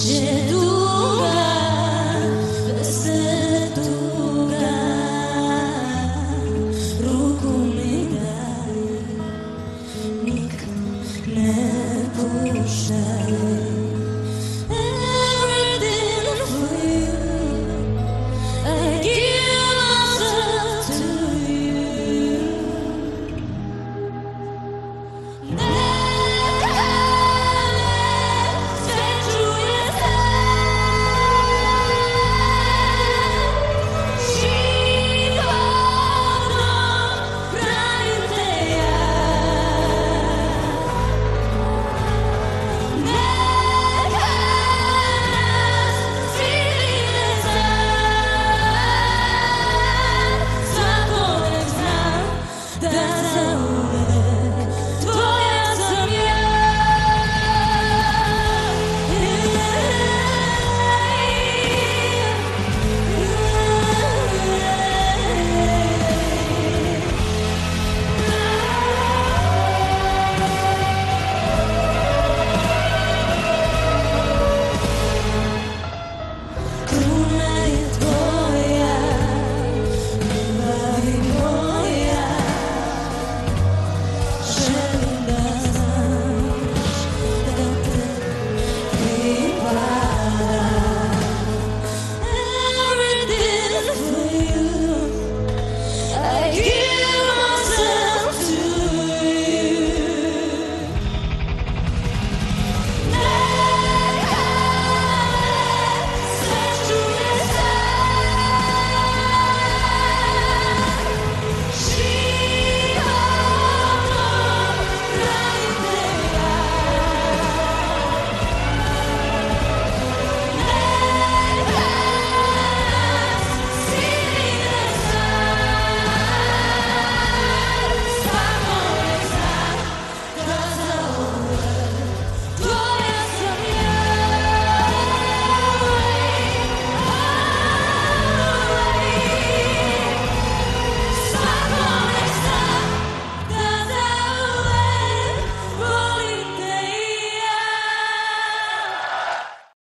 是